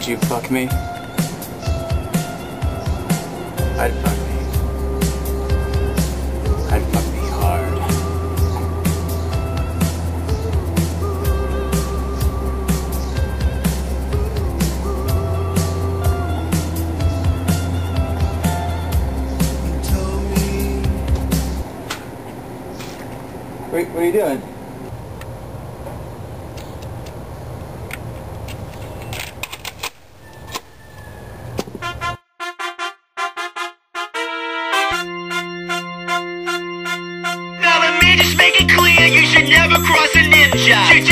Would you fuck me? I'd fuck What are you doing? Now let me just make it clear, you should never cross a ninja.